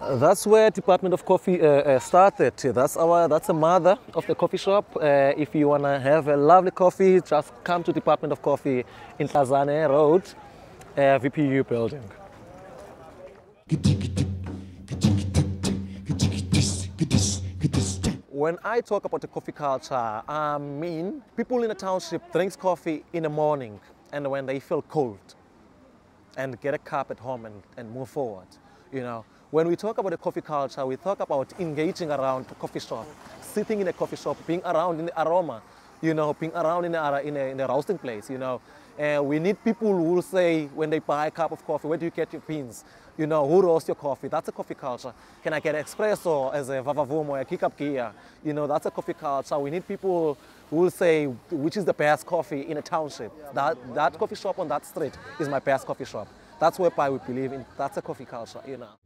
That's where Department of Coffee uh, uh, started. That's our that's the mother of the coffee shop. Uh, if you wanna have a lovely coffee, just come to Department of Coffee in Ntlazane Road, uh, VPU building. When I talk about the coffee culture, I mean people in the township drinks coffee in the morning and when they feel cold and get a cup at home and, and move forward. You know, when we talk about the coffee culture, we talk about engaging around the coffee shop, sitting in a coffee shop, being around in the aroma, you know, being around in a, in a, in a roasting place, you know. And we need people who will say when they buy a cup of coffee, where do you get your beans? You know, who roasts your coffee? That's a coffee culture. Can I get espresso as a vavavoom or a kick-up gear? You know, that's a coffee culture. We need people who will say which is the best coffee in a township. That, that coffee shop on that street is my best coffee shop. That's where I would believe in. That's a coffee culture, you know.